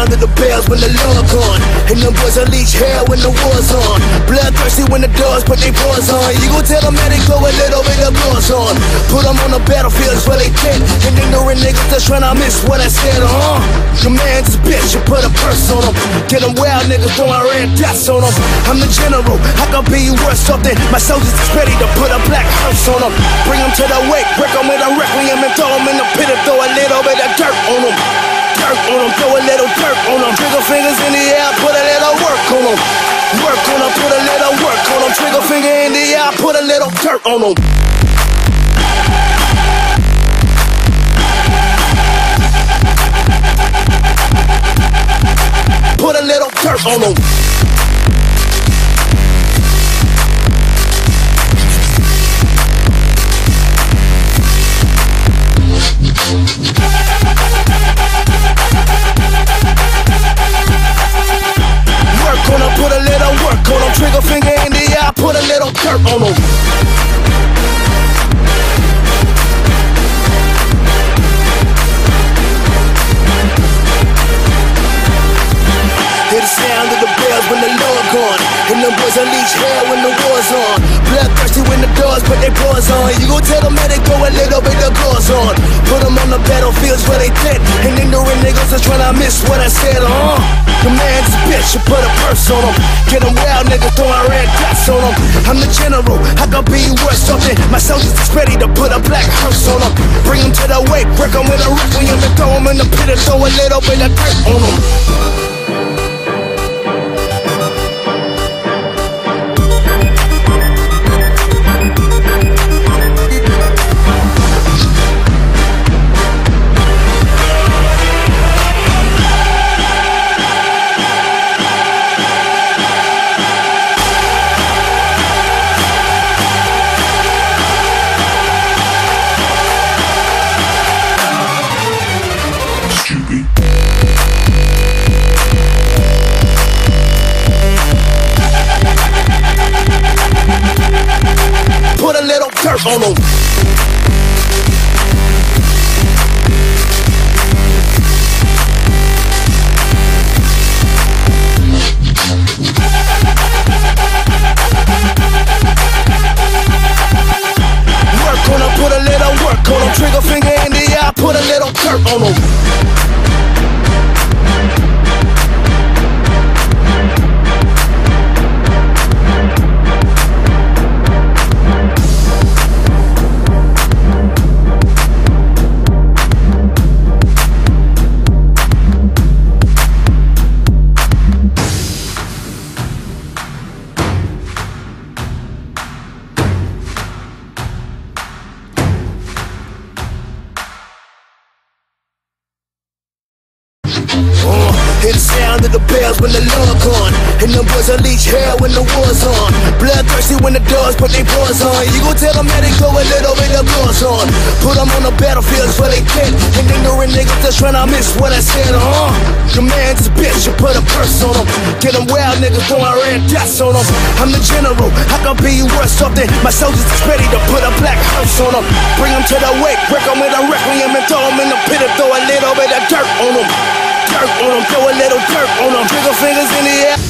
sound of the bells when the Lord gone. And them boys unleash hell when the war's on. Bloodthirsty when the dogs put their paws on. You gon' tell them that they go a little bit of gloss on. Put them on the battlefields where they dead. And ignorant niggas just tryna miss what I said, uh. Your man's a bitch, you put a purse on him. Get them wild niggas throwing red dots on them. I'm the general, I can be worth something. My soldiers is ready to put a black hearse on them. Bring them to the wake, break them with a requiem and throw them in the pit and throw a little bit of dirt on them. Trigger fingers in the air, put a little work on them. Work on them, put a little work on them. Trigger finger in the air, put a little dirt on them. Put a little dirt on them. Sound of the bells when the Lord gone. And them boys unleash hell when the war's on. Bloodthirsty when the dogs put their paws on. You gon' tell them that they go a little bit of gloss on. Put them on the battlefields where they dead. And ignorant niggas just tryna miss what I said, uh. The man's a bitch, you put a purse on him. Get them wild niggas throwing red dots on them. I'm the general, I can be worth something. My soldiers is ready to put a black hearse on them. Bring them to the wake, break them with a requiem and throw them in the pit and throw a little bit of dirt on them. On them. Sound of the bells when the Lord gone. And them boys unleash hell when the war's on. Bloodthirsty when the dogs put their paws on. You gon' tell them that they go a little bit of gloss on. Put them on the battlefields where they dead. And ignorant niggas just tryna miss what I said, uh. Your man's a bitch, you put a purse on them. Get them wild niggas throwing red dots on them. I'm the general, I can be worth something. My soldiers is ready to put a black hearse on them. Bring them to the wake, break them with a requiem and throw them in the pit and throw a little bit throw a little dirt on them. Trigger fingers in the air.